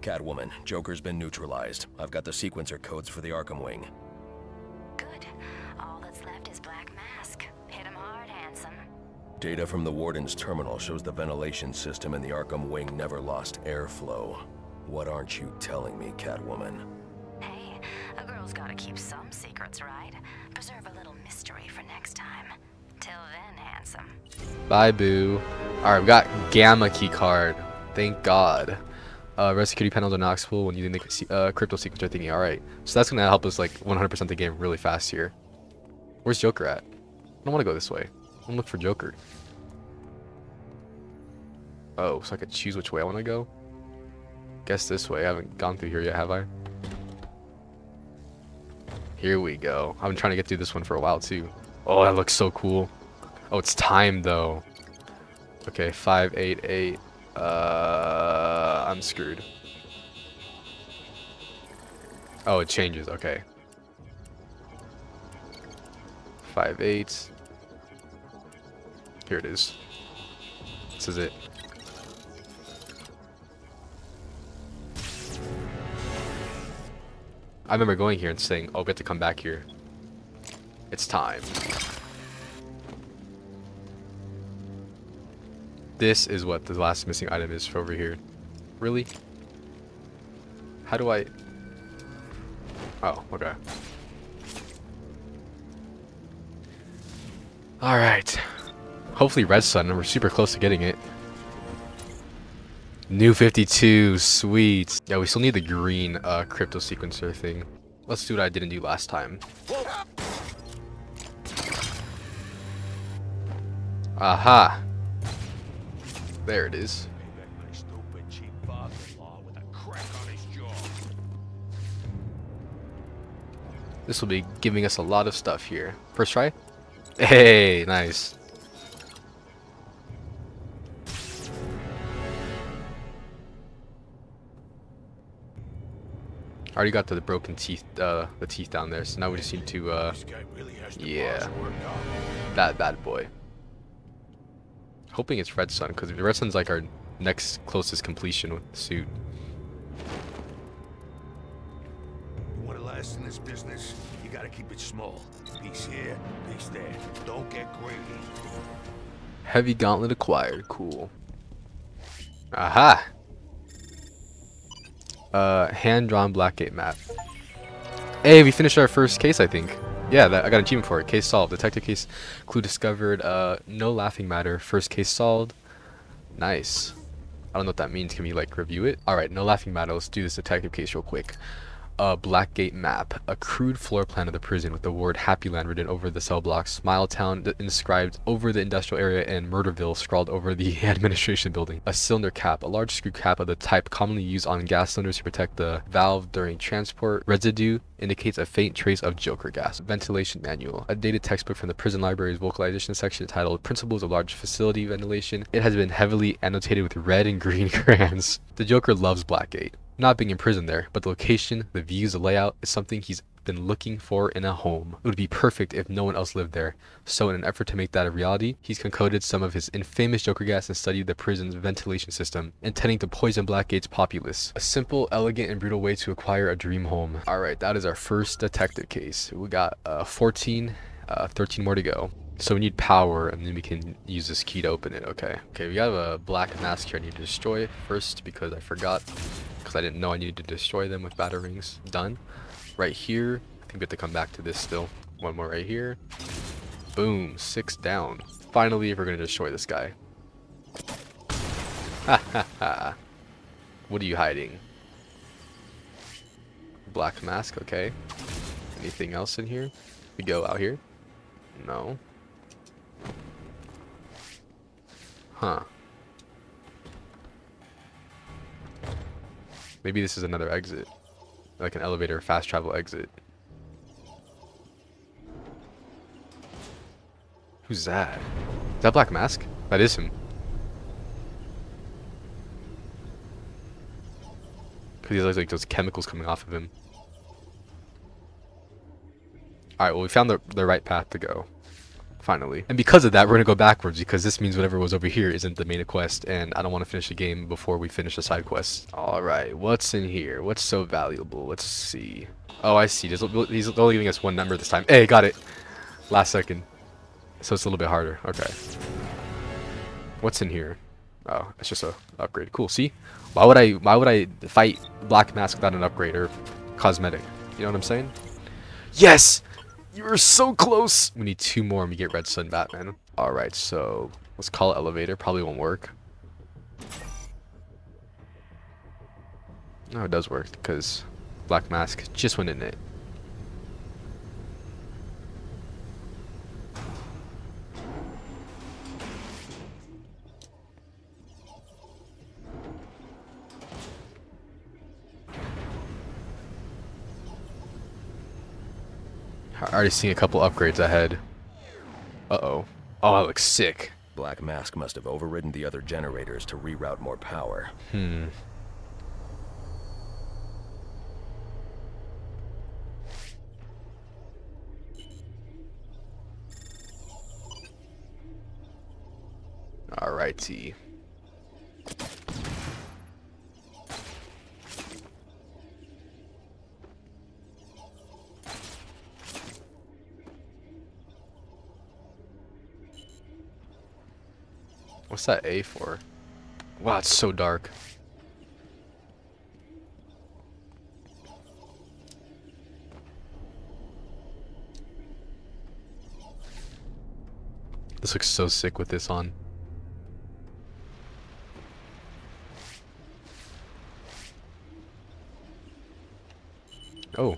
Catwoman, Joker's been neutralized. I've got the sequencer codes for the Arkham Wing. Good. All that's left is Black Mask. Hit him hard, handsome. Data from the Warden's terminal shows the ventilation system in the Arkham Wing never lost airflow. What aren't you telling me, Catwoman? Hey, a girl's gotta keep some secrets, right? Preserve a little mystery for next time. Till then, handsome. Bye, boo. Alright, we got Gamma key card. Thank God. Uh, red security are not accessible when using the uh, crypto sequencer thingy. Alright, so that's gonna help us like 100% the game really fast here. Where's Joker at? I don't want to go this way. I want to look for Joker. Oh, so I could choose which way I want to go? Guess this way. I haven't gone through here yet, have I? Here we go. I've been trying to get through this one for a while too. Oh, that looks so cool. Oh, it's time though. Okay, 588. Uh, I'm screwed. Oh, it changes. Okay. Five eight. Here it is. This is it. I remember going here and saying, "Oh, have to come back here." It's time. This is what the last missing item is for over here. Really? How do I... Oh, okay. Alright. Hopefully Red Sun, and we're super close to getting it. New 52, sweet. Yeah, we still need the green uh, crypto sequencer thing. Let's do what I didn't do last time. Aha! There it is. This will be giving us a lot of stuff here. First try? Hey, nice. I already got to the broken teeth, uh, the teeth down there, so now we just need to, uh, yeah, that bad boy. Hoping it's Red Sun, because Red Sun's like our next closest completion with the suit. You want to last in this business, you gotta keep it small. Piece here, piece there. Don't get greedy. Heavy gauntlet acquired, cool. Aha! Uh, hand-drawn Blackgate map. Hey, we finished our first case, I think. Yeah, that, I got an achievement for it. Case solved. Detective case clue discovered. Uh, no laughing matter. First case solved. Nice. I don't know what that means. Can we like review it? All right, no laughing matter. Let's do this detective case real quick. A Blackgate map, a crude floor plan of the prison with the word Happyland written over the cell blocks, Smiletown inscribed over the industrial area, and Murderville scrawled over the administration building. A cylinder cap, a large screw cap of the type commonly used on gas cylinders to protect the valve during transport. Residue indicates a faint trace of Joker gas. Ventilation manual, a dated textbook from the prison library's vocalization section titled Principles of Large Facility Ventilation. It has been heavily annotated with red and green crayons. The Joker loves Blackgate not being in prison there, but the location, the views, the layout is something he's been looking for in a home. It would be perfect if no one else lived there. So in an effort to make that a reality, he's concocted some of his infamous Joker gas and studied the prison's ventilation system, intending to poison Blackgate's populace. A simple, elegant, and brutal way to acquire a dream home. Alright, that is our first detective case. We got uh, 14, uh, 13 more to go. So we need power, and then we can use this key to open it, okay. Okay, we have a black mask here I need to destroy first because I forgot because I didn't know I needed to destroy them with batarangs. Done. Right here, I think we have to come back to this still. One more right here. Boom, six down. Finally, we're going to destroy this guy. Ha ha ha. What are you hiding? Black mask, okay. Anything else in here? We go out here? No. Huh. Maybe this is another exit. Like an elevator fast travel exit. Who's that? Is that Black Mask? That is him. Because he has like those chemicals coming off of him. Alright, well we found the, the right path to go. Finally. And because of that, we're gonna go backwards because this means whatever was over here isn't the main quest, and I don't want to finish the game before we finish the side quest. Alright, what's in here? What's so valuable? Let's see. Oh, I see. He's only giving us one number this time. Hey, got it. Last second. So it's a little bit harder. Okay. What's in here? Oh, it's just a upgrade. Cool. See? Why would I why would I fight Black Mask without an upgrade or cosmetic? You know what I'm saying? Yes! You were so close! We need two more and we get Red Sun Batman. Alright, so let's call it elevator. Probably won't work. No, it does work because Black Mask just went in it. Already seeing a couple upgrades ahead. Uh-oh. Oh, that looks sick. Black Mask must have overridden the other generators to reroute more power. Hmm. Alrighty. What's that A for? Wow, it's so dark. This looks so sick with this on. Oh.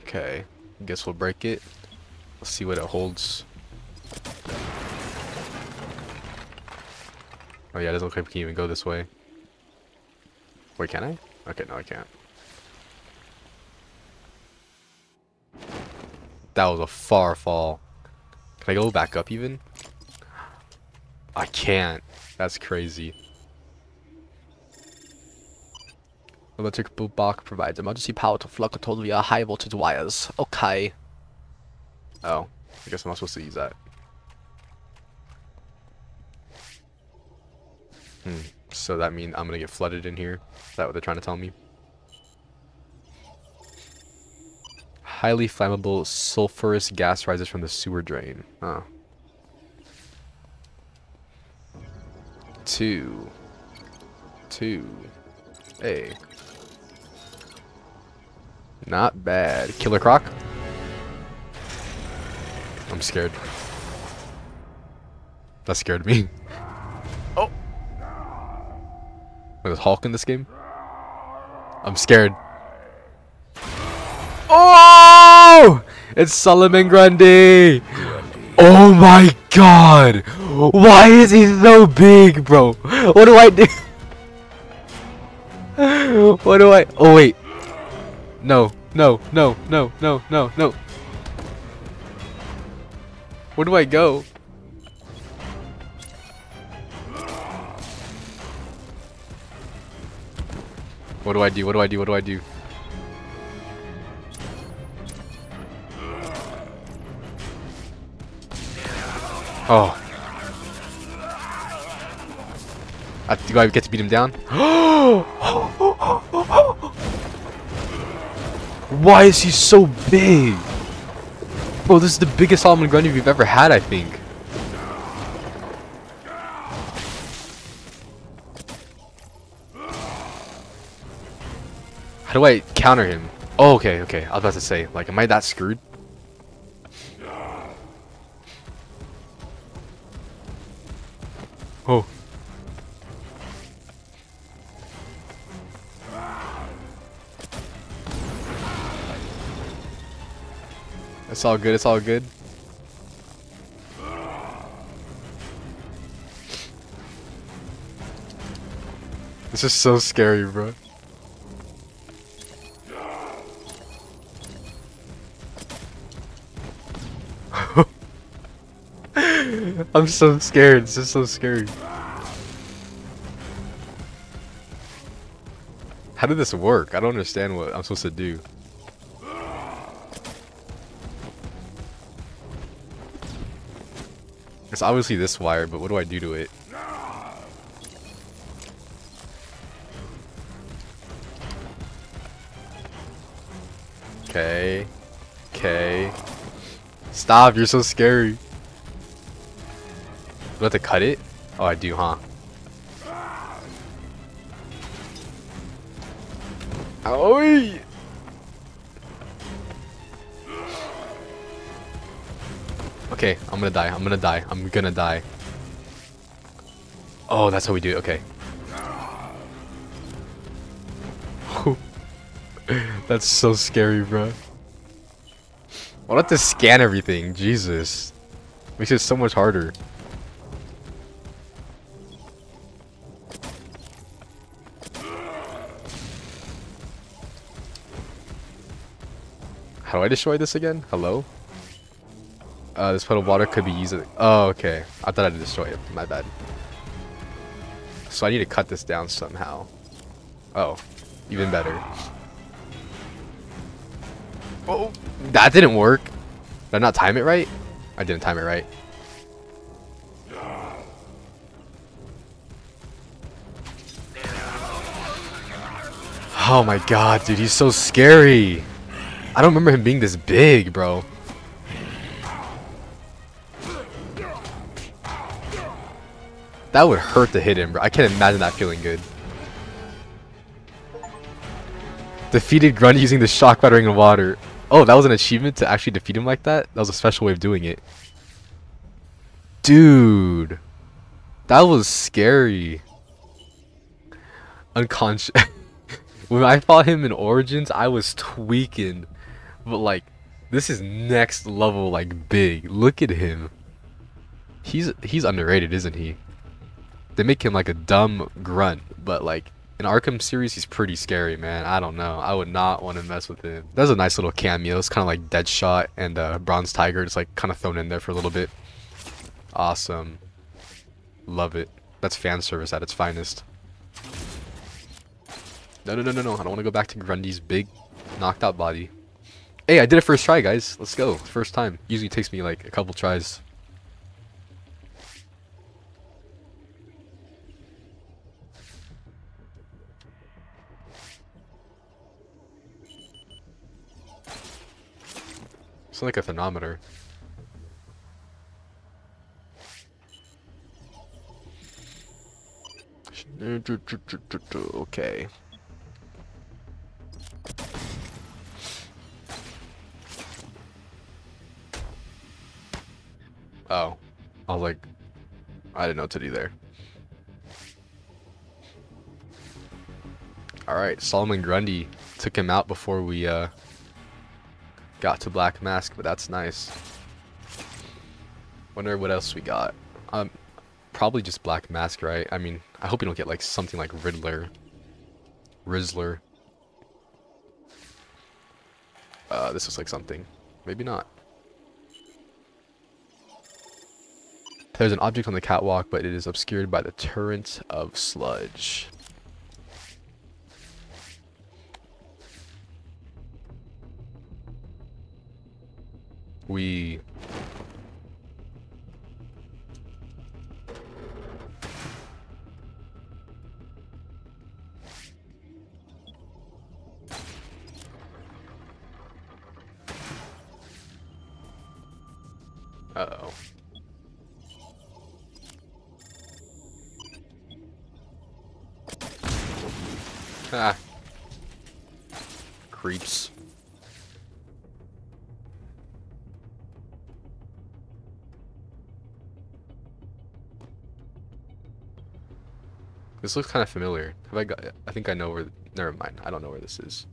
Okay. Guess we'll break it. Let's see what it holds. Oh yeah, it doesn't look like we can even go this way. Wait, can I? Okay, no I can't. That was a far fall. Can I go back up even? I can't. That's crazy. Electric boot box provides emergency power to flood control via high voltage wires. Okay. Oh, I guess I'm not supposed to use that. Hmm. So that means I'm gonna get flooded in here? Is that what they're trying to tell me? Highly flammable sulfurous gas rises from the sewer drain. Oh. Two. Two. A. Not bad. Killer Croc? I'm scared. That scared me. Oh! There's Hulk in this game? I'm scared. Oh! It's Solomon Grundy! Oh my god! Why is he so big, bro? What do I do? what do I... Oh, wait. No, no, no, no, no, no, no. Where do I go? What do I do? What do I do? What do I do? Oh. I, do I get to beat him down? Why is he so big? Bro, this is the biggest Solomon Grundy we've ever had, I think. How do I counter him? Oh, okay, okay. I was about to say, like, am I that screwed? It's all good, it's all good. This is so scary, bro. I'm so scared. This is so scary. How did this work? I don't understand what I'm supposed to do. It's obviously this wire, but what do I do to it? Okay. Okay. Stop, you're so scary. Do I have to cut it? Oh, I do, huh? Owie! Okay, I'm gonna die. I'm gonna die. I'm gonna die. Oh, that's how we do it. Okay. that's so scary, bro. I'll have to scan everything. Jesus. Makes it so much harder. How do I destroy this again? Hello? Uh, this puddle of water could be used. Oh, okay. I thought I to destroy it. My bad. So I need to cut this down somehow. Oh, even better. Oh, that didn't work. Did I not time it right? I didn't time it right. Oh my god, dude, he's so scary. I don't remember him being this big, bro. That would hurt to hit him, bro. I can't imagine that feeling good. Defeated Grundy using the shock battering of water. Oh, that was an achievement to actually defeat him like that? That was a special way of doing it. Dude. That was scary. Unconscious. when I fought him in Origins, I was tweaking. But like, this is next level like big. Look at him. He's he's underrated, isn't he? They make him like a dumb grunt, but like in Arkham series, he's pretty scary, man. I don't know. I would not want to mess with him. That's a nice little cameo. It's kind of like Deadshot and uh, Bronze Tiger, just like kind of thrown in there for a little bit. Awesome. Love it. That's fan service at its finest. No, no, no, no, no. I don't want to go back to Grundy's big, knocked out body. Hey, I did it first try, guys. Let's go. First time. Usually takes me like a couple tries. It's like a thermometer. Okay. Oh. I was like, I didn't know what to do there. Alright, Solomon Grundy took him out before we uh, got to Black Mask, but that's nice. Wonder what else we got. Um, probably just Black Mask, right? I mean, I hope you don't get like something like Riddler. Rizzler. Uh, this looks like something. Maybe not. There's an object on the catwalk, but it is obscured by the torrent of sludge. We... Uh-oh. Ah. Creeps. This looks kind of familiar. Have I got? I think I know where. Never mind. I don't know where this is.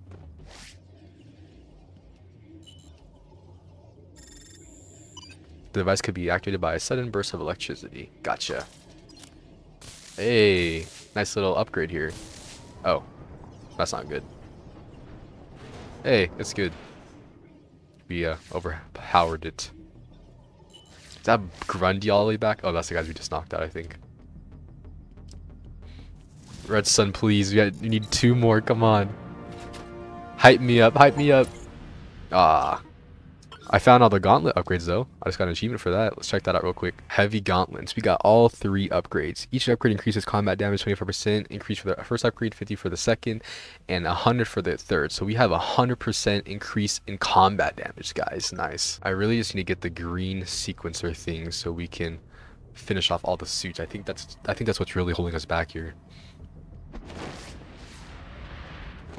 The device could be activated by a sudden burst of electricity. Gotcha. Hey, nice little upgrade here. Oh, that's not good. Hey, it's good. We uh, overpowered it. Is that Grundy all the way back? Oh, that's the guys we just knocked out, I think. Red Sun, please. We, got, we need two more. Come on. Hype me up. Hype me up. Ah. I found all the gauntlet upgrades though. I just got an achievement for that. Let's check that out real quick. Heavy gauntlets. We got all three upgrades. Each upgrade increases combat damage 24%, increase for the first upgrade, 50 for the second, and 100 for the third. So we have a 100% increase in combat damage, guys. Nice. I really just need to get the green sequencer thing so we can finish off all the suits. I think that's I think that's what's really holding us back here.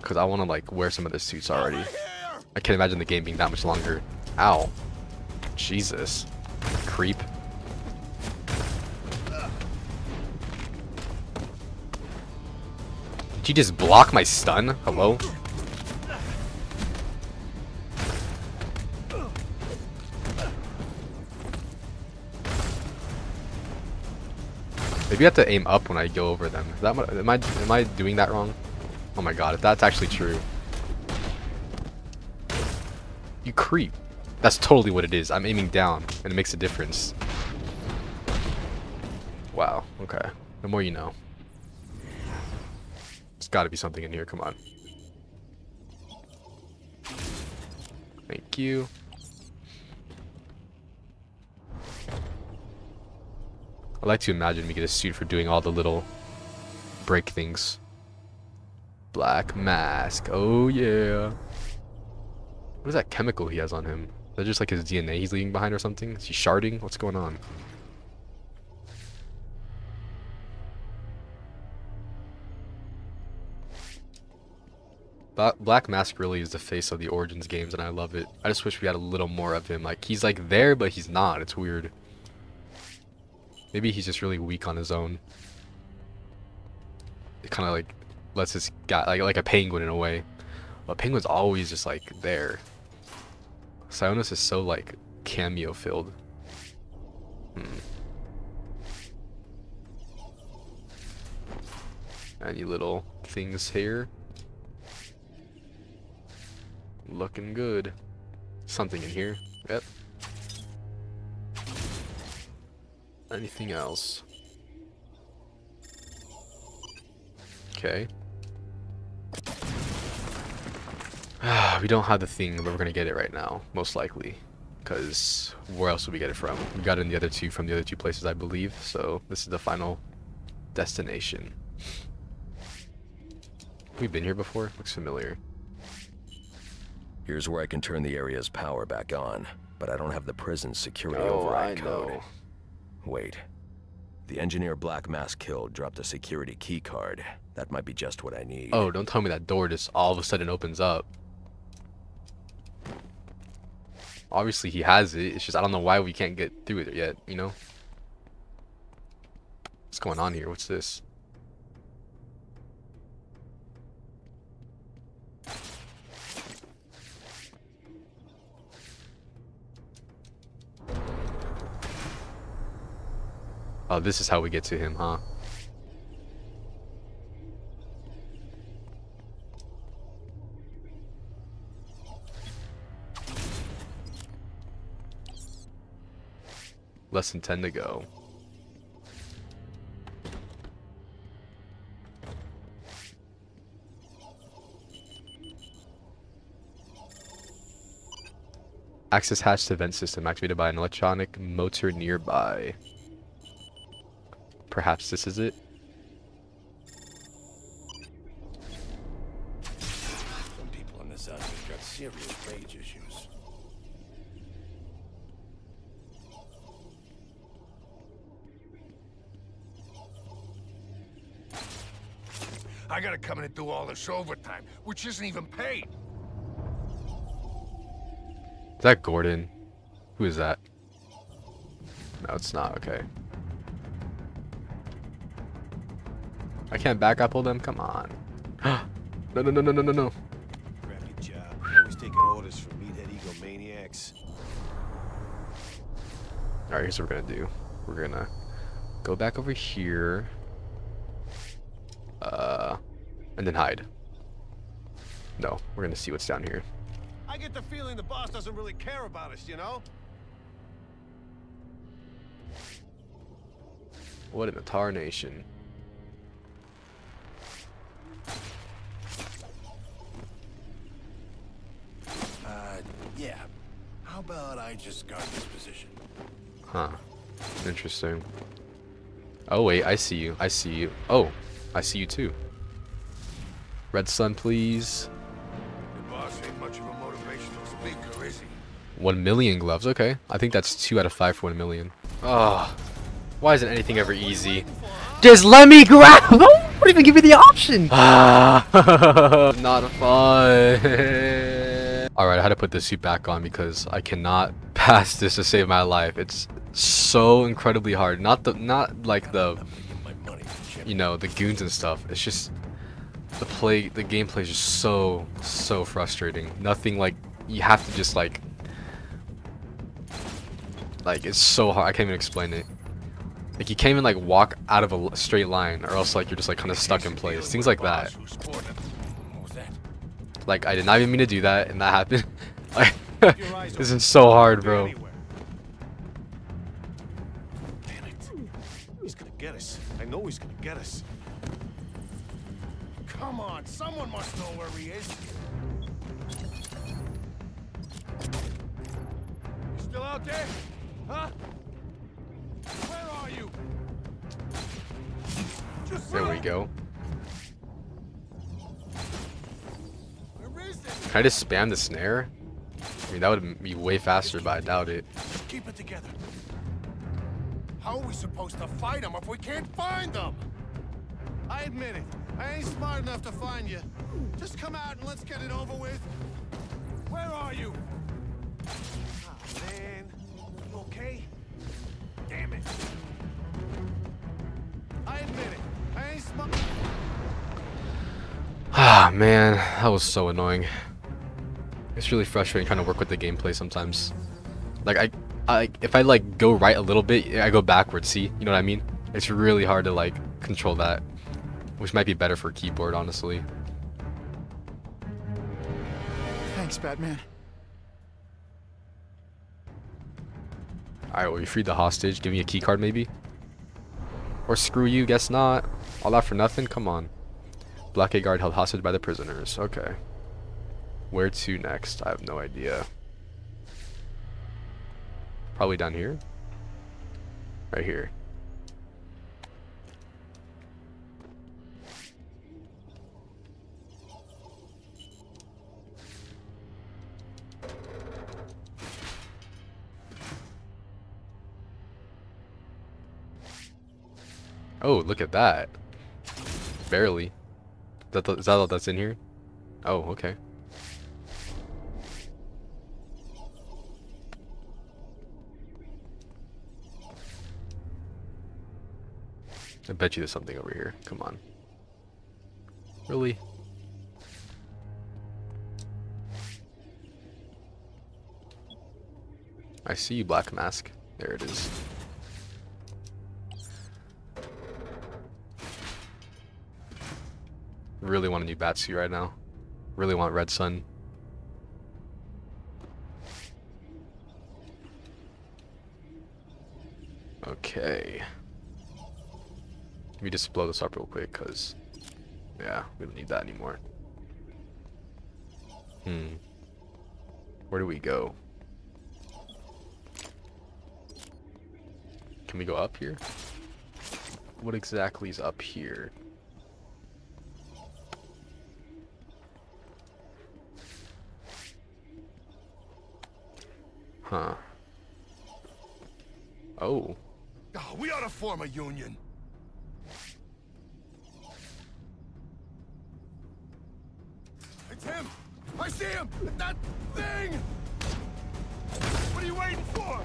Cause I want to like wear some of the suits already. I can't imagine the game being that much longer. Ow. Jesus. Creep. Did you just block my stun? Hello? Maybe I have to aim up when I go over them. Is that am I am I doing that wrong? Oh my god, if that's actually true. You creep. That's totally what it is. I'm aiming down, and it makes a difference. Wow, okay. The more you know. There's gotta be something in here, come on. Thank you. I like to imagine we get a suit for doing all the little break things. Black mask. Oh yeah. What is that chemical he has on him? Is that just like his DNA he's leaving behind or something? Is he sharding? What's going on? Black Mask really is the face of the Origins games, and I love it. I just wish we had a little more of him. Like, he's like there, but he's not. It's weird. Maybe he's just really weak on his own. It kind of like lets his guy, like, like a penguin in a way. But penguin's always just like there. Sionis is so like cameo filled. Hmm. Any little things here? Looking good. Something in here. Yep. Anything else? Okay. we don't have the thing, but we're gonna get it right now, most likely. Because where else would we get it from? We got it in the other two from the other two places, I believe. So this is the final destination. We've been here before? Looks familiar. Here's where I can turn the area's power back on, but I don't have the prison's security oh, override I code. Know. Wait. The engineer Black Mask killed dropped a security key card. That might be just what I need. Oh, don't tell me that door just all of a sudden opens up. Obviously he has it. It's just I don't know why we can't get through it yet, you know? What's going on here? What's this? Oh, this is how we get to him, huh? Less than 10 to go. Access hatch to vent system activated by an electronic motor nearby. Perhaps this is it? Some people on this outfit got serious rage issues. I gotta come in and do all this overtime, which isn't even paid. Is that Gordon? Who is that? No, it's not. Okay. I can't back up all them? Come on. no, no, no, no, no, no, no. Crappy job. Always taking orders from meathead egomaniacs. Alright, here's what we're gonna do. We're gonna go back over here. Uh, and then hide. No, we're gonna see what's down here. I get the feeling the boss doesn't really care about us, you know? What in the tarnation? Yeah. How about I just guard this position? Huh. Interesting. Oh wait, I see you. I see you. Oh, I see you too. Red Sun, please. The boss ain't much of a motivational speaker, is he? One million gloves. Okay, I think that's two out of five for one million. Oh, why isn't anything ever easy? Just let me grab. Don't even give me the option. Ah, not a fun. All right, I had to put this suit back on because I cannot pass this to save my life. It's so incredibly hard. Not the, not like the, you know, the goons and stuff. It's just the play, the gameplay is just so, so frustrating. Nothing like you have to just like, like it's so hard. I can't even explain it. Like you can't even like walk out of a straight line, or else like you're just like kind of stuck in place. Things like that. Like I did not even mean to do that, and that happened. Like your eyes this is so hard, bro. Damn it. He's gonna get us. I know he's gonna get us. Come on, someone must know where he is. You still out there? Huh? Where are you? Just There we go. Can I just spam the snare? I mean, that would be way faster, but I doubt it. Keep it together. How are we supposed to fight them if we can't find them? I admit it. I ain't smart enough to find you. Just come out and let's get it over with. Where are you? Oh, man. You okay? Damn it. I admit it. I ain't smart. Ah, man, that was so annoying. It's really frustrating trying to work with the gameplay sometimes. Like I, I if I like go right a little bit, I go backwards. See, you know what I mean? It's really hard to like control that, which might be better for keyboard, honestly. Thanks, Batman. All right, well, you freed the hostage. Give me a key card, maybe. Or screw you, guess not. All that for nothing? Come on. Blackgate guard held hostage by the prisoners. Okay. Where to next? I have no idea. Probably down here? Right here. Oh, look at that. Barely. Is that, the, is that all that's in here? Oh, okay. I bet you there's something over here. Come on. Really? I see you, Black Mask. There it is. Really want a new Batsuit right now. Really want Red Sun. Okay. Let me just blow this up real quick, cause yeah, we don't need that anymore. Hmm. Where do we go? Can we go up here? What exactly is up here? Huh. Oh. Oh, we ought to form a union. It's him! I see him! That thing! What are you waiting for?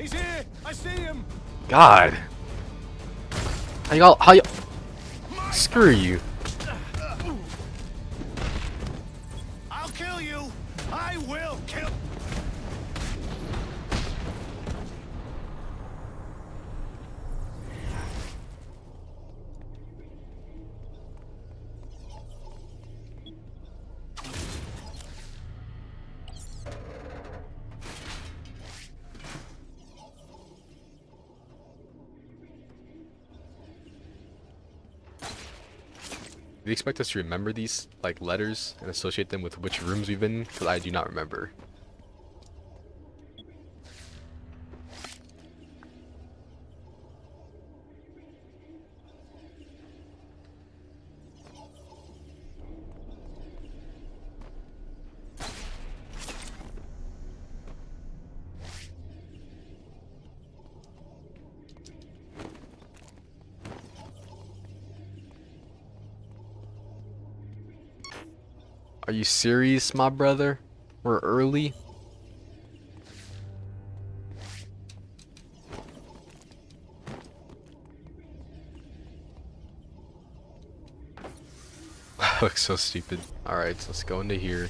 He's here! I see him! God. How y'all? How you? Screw you. You expect us to remember these like letters and associate them with which rooms we've been? Because I do not remember. Are you serious, my brother? We're early? looks so stupid. Alright, so let's go into here.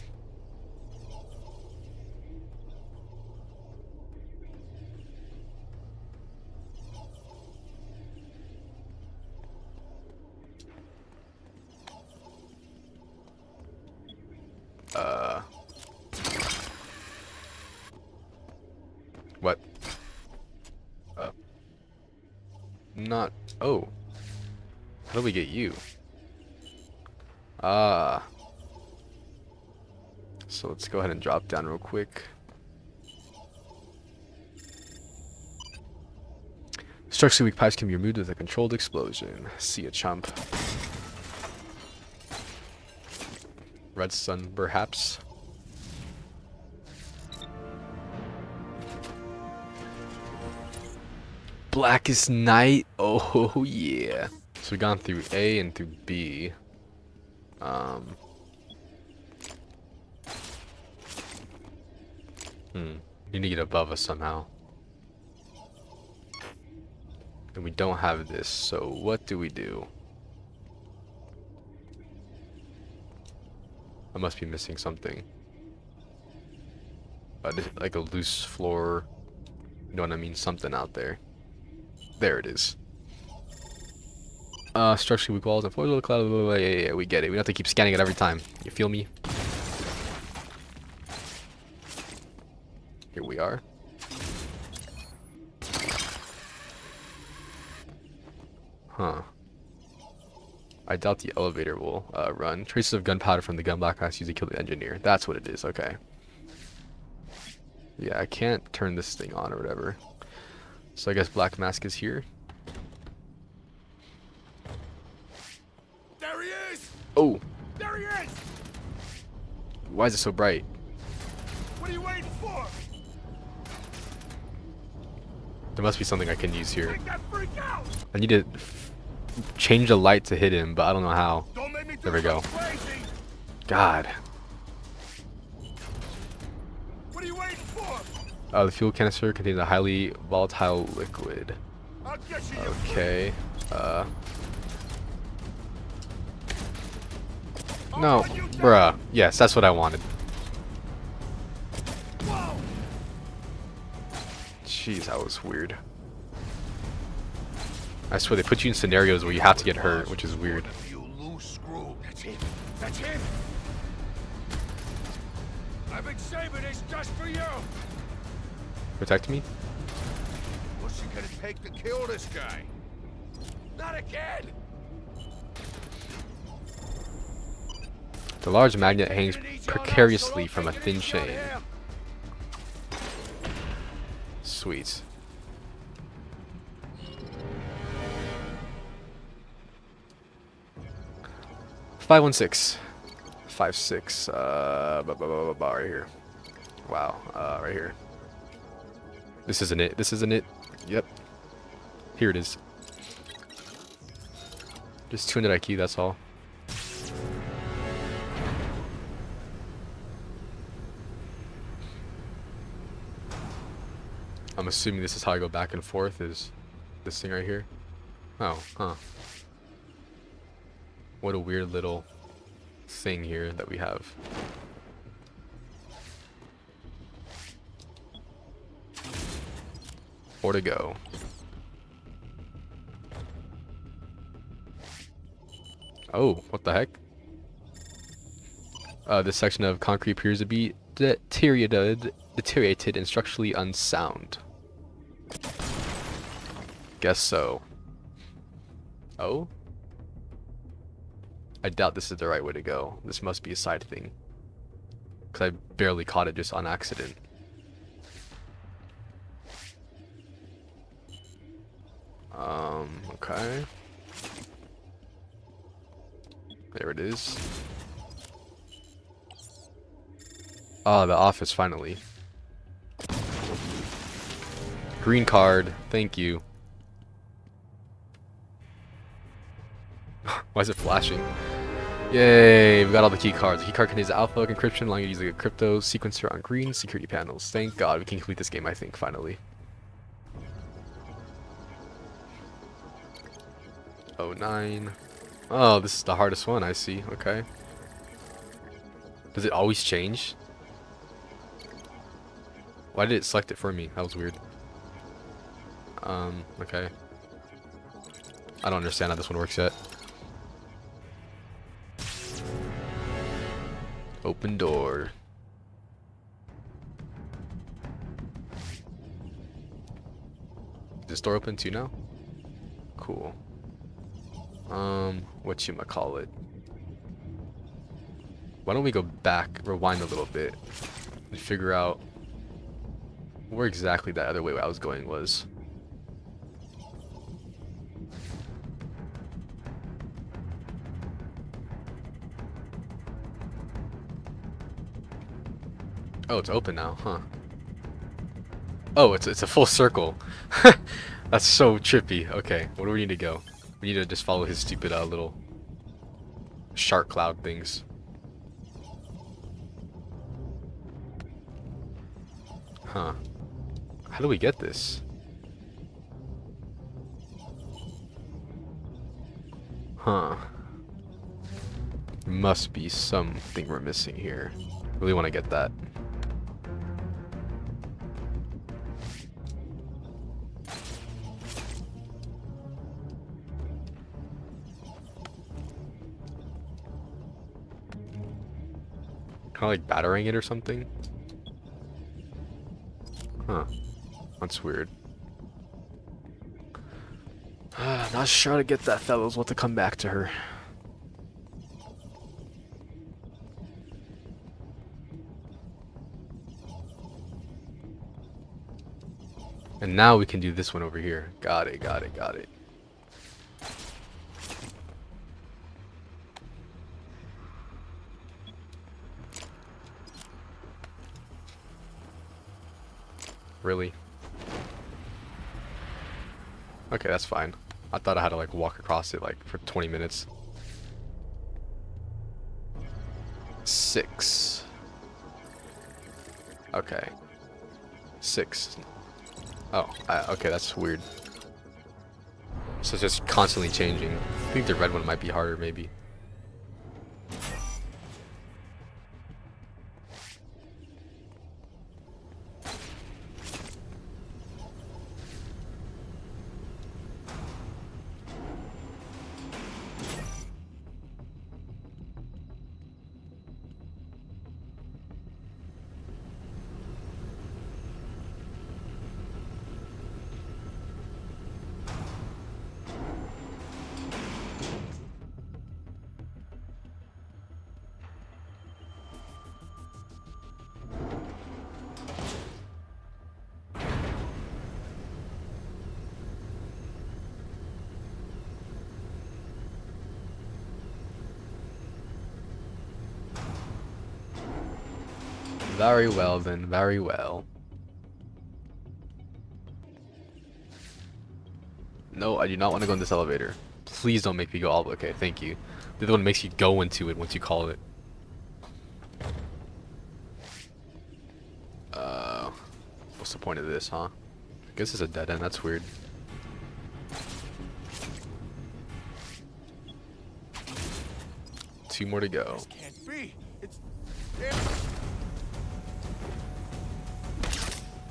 Uh. What? Uh. Not. Oh. How do we get you? Ah. So let's go ahead and drop down real quick. Structurally weak pipes can be removed with a controlled explosion. See a chump. Red Sun, perhaps. Blackest Night. Oh yeah. So we've gone through A and through B. Um. Hmm. Need to get above us somehow. And we don't have this, so what do we do? I must be missing something. Uh, like a loose floor. You know what I mean? Something out there. There it is. Uh, structurally weak walls and floors of cloud. Yeah, yeah, we get it. We don't have to keep scanning it every time. You feel me? Here we are. Huh. I doubt the elevator will uh, run. Traces of gunpowder from the gun black mask used to kill the engineer. That's what it is. Okay. Yeah, I can't turn this thing on or whatever. So I guess black mask is here. There he is! Oh, There he is! why is it so bright? What are you waiting for? There must be something I can use here. Take that freak out! I need to f- change the light to hit him, but I don't know how. There we go. God. What are you waiting for? Uh, the fuel canister contains a highly volatile liquid. I'll get you. you Okay. Uh. No, run you down. bruh. Yes, that's what I wanted. Jeez, that was weird. I swear they put you in scenarios where you have to get hurt, which is weird. I've been saving this just for you. Protect me? What's it gonna take to kill this guy? Not again. The large magnet hangs precariously from a thin chain. Sweet. Five one six, five six. Uh, ba- ba- ba- ba- right here. Wow. Uh, right here. This isn't it. This isn't it. Yep. Here it is. Just 200 IQ. That's all. I'm assuming this is how I go back and forth is this thing right here. Oh, huh. What a weird little thing here that we have. Or to go. Oh, what the heck? Uh, this section of concrete appears to be deteriorated, deteriorated and structurally unsound. Guess so. Oh? I doubt this is the right way to go. This must be a side thing. Because I barely caught it just on accident. Um, okay. There it is. Ah, oh, the office finally. Green card, thank you. Why is it flashing? Yay, we got all the key cards. The key card contains alpha encryption, allowing you to use a crypto sequencer on green security panels. Thank God we can complete this game, I think, finally. Oh nine. Oh, this is the hardest one, I see. Okay. Does it always change? Why did it select it for me? That was weird. Um, okay. I don't understand how this one works yet. Open door. Is this door open too now? Cool. Um, what you call it? Why don't we go back, rewind a little bit, and figure out where exactly that other way I was going was. Oh, it's open now, huh? Oh, it's it's a full circle. That's so trippy. Okay, where do we need to go? We need to just follow his stupid uh, little shark cloud things. Huh. How do we get this? Huh. Must be something we're missing here. Really want to get that. Kind of like battering it or something? Huh. That's weird. Not sure how to get that fellows want to come back to her. And now we can do this one over here. Got it, got it, got it. Really? Okay, that's fine. I thought I had to like walk across it like for 20 minutes. Six. Okay. Six. Oh, okay, that's weird. So it's just constantly changing. I think the red one might be harder, maybe. Very well then, very well. No, I do not want to go in this elevator. Please don't make me go all. Okay, thank you. The other one makes you go into it once you call it. Uh, what's the point of this, huh? I guess it's a dead end. That's weird. Two more to go. This can't be. It's.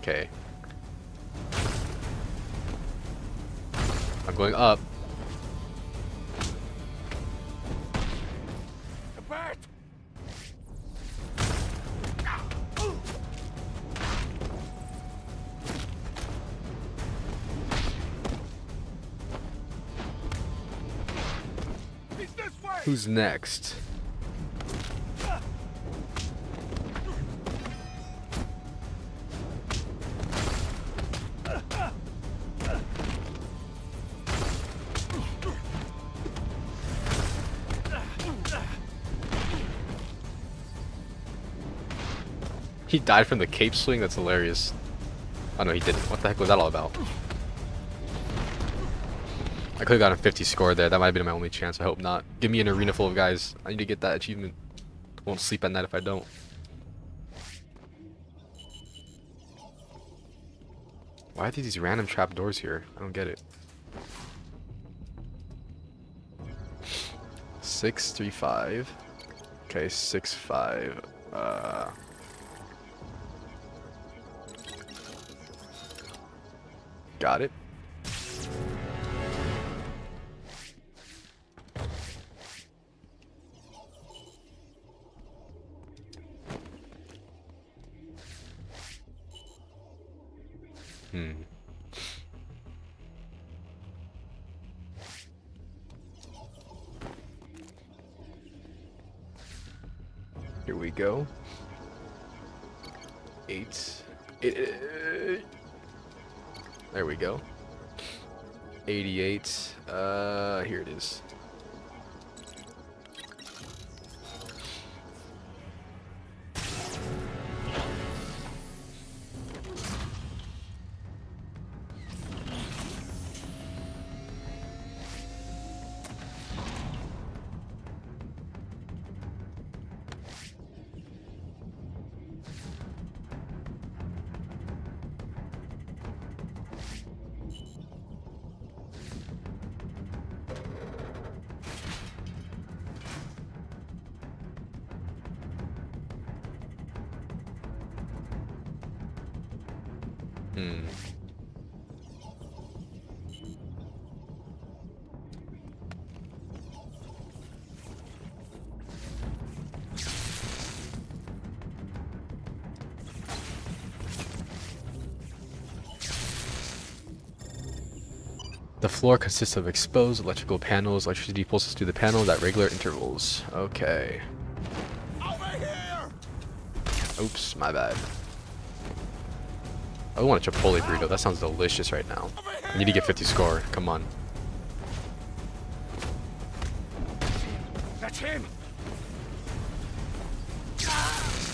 Okay. I'm going up. Bert! He's this way! Who's next? Died from the cape swing? That's hilarious. Oh no, he didn't. What the heck was that all about? I could have gotten a 50 score there. That might have been my only chance. I hope not. Give me an arena full of guys. I need to get that achievement. Won't sleep at night if I don't. Why are there these random trap doors here? I don't get it. Six three five. Okay, six five. Uh. Got it. Hmm. Here we go. Eight. Eight. There we go. 88. Uh, here it is. Floor consists of exposed electrical panels. Electricity pulses through the panels at regular intervals. Okay. Over here! Oops, my bad. I want a Chipotle burrito. That sounds delicious right now. I need to get 50 score. Come on. That's him!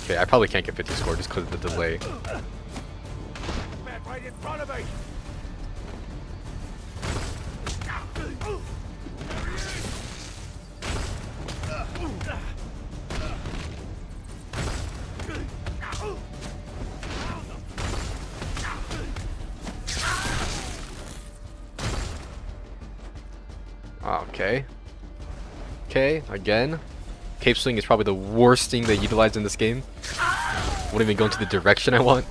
Okay, I probably can't get 50 score just because of the delay. Right in front of me! Okay. Okay, again. Cape swing is probably the worst thing they utilize in this game. Won't even go into the direction I want.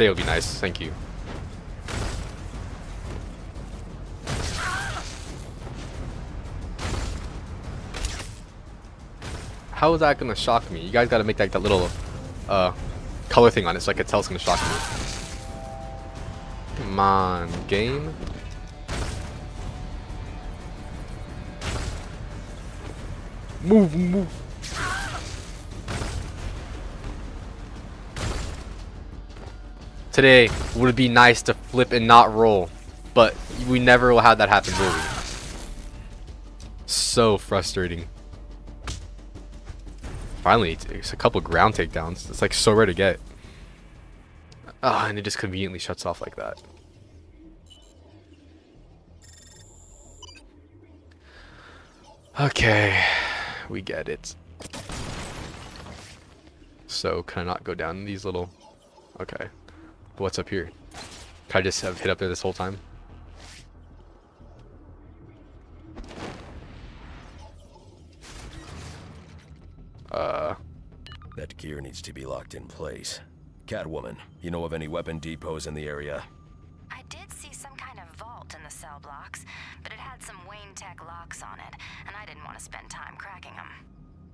Today will be nice, thank you. How is that gonna shock me? You guys gotta make like that little uh color thing on it so I can tell it's gonna shock me. Come on, game. Move, move. Today would be nice to flip and not roll, but we never will have that happen, will we? So frustrating. Finally, it's- a couple ground takedowns. It's like so rare to get. Ah, and it just conveniently shuts off like that. Okay, we get it. So, can I not go down these little... Okay. But what's up here? Can I just have hit up there this whole time? Uh, That gear needs to be locked in place. Catwoman, you know of any weapon depots in the area? I did see some kind of vault in the cell blocks, but it had some Wayne Tech locks on it, and I didn't want to spend time cracking them.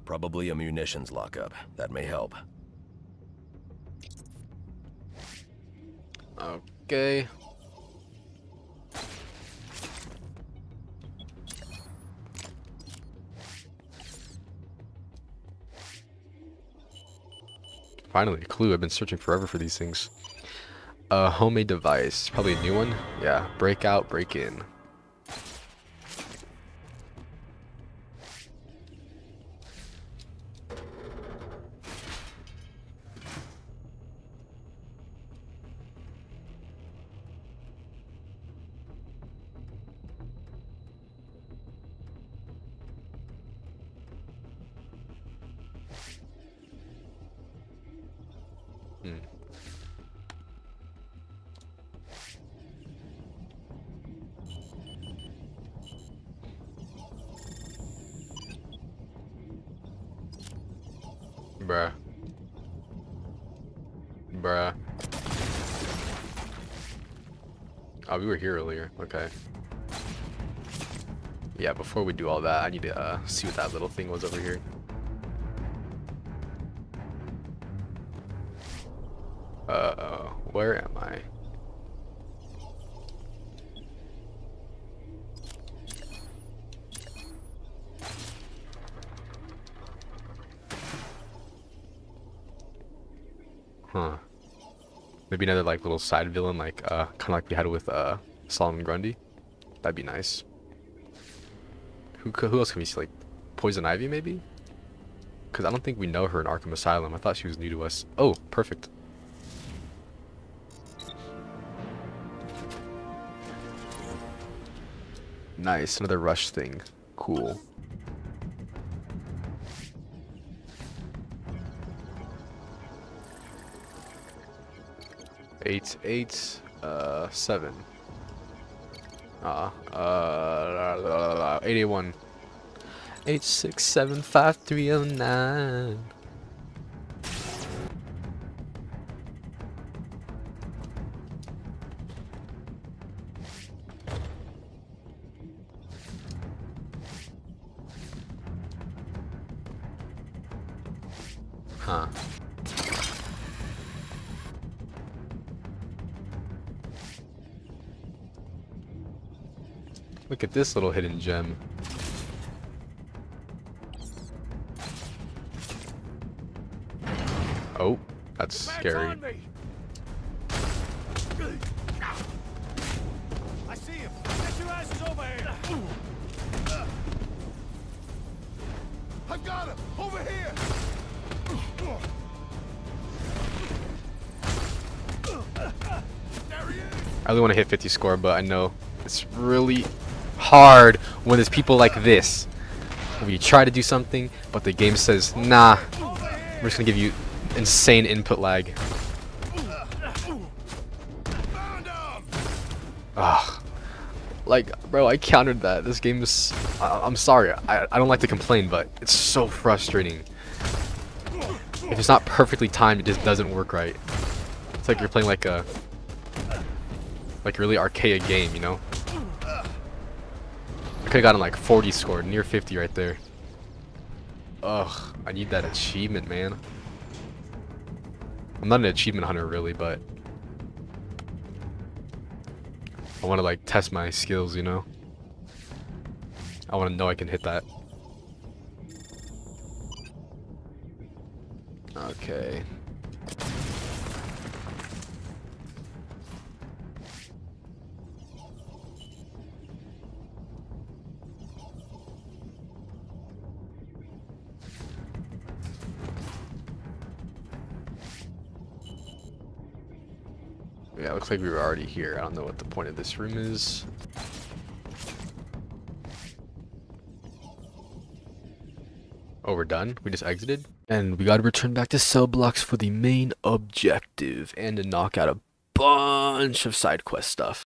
Probably a munitions lockup. That may help. Okay. Finally, a clue. I've been searching forever for these things. A homemade device. Probably a new one. Yeah. Break out, break in. Bruh. Bruh. Oh, we were here earlier. Okay. Yeah, before we do all that, I need to uh, see what that little thing was over here. Another like little side villain, like uh, kind of like we had with uh Solomon Grundy. That'd be nice. Who who else can we see? Like Poison Ivy, maybe? Because I don't think we know her in Arkham Asylum. I thought she was new to us. Oh, perfect. Nice, another rush thing. Cool. Eight, eight, uh, seven. Uh, uh, 81. Eight, six, seven, five, three, oh, nine. This little hidden gem. Oh, that's scary. I see him. Get your asses over here. I've got him. Over here. There he is. I really want to hit 50 score, but I know it's really hard when there's people like this. When you try to do something, but the game says, nah, we're just gonna give you insane input lag. Ugh. Like, bro, I countered that. This game is. I, I'm sorry. I, I don't like to complain, but it's so frustrating. If it's not perfectly timed, it just doesn't work right. It's like you're playing like a. Like a really archaic game, you know? I could've gotten like 40 scored, near 50 right there. Ugh, I need that achievement, man. I'm not an achievement hunter, really, but. I want to like test my skills, you know? I want to know I can hit that. Okay. Yeah, looks like we were already here. I don't know what the point of this room is. Oh, we're done? We just exited? And we gotta return back to cell blocks for the main objective and to knock out a bunch of side quest stuff.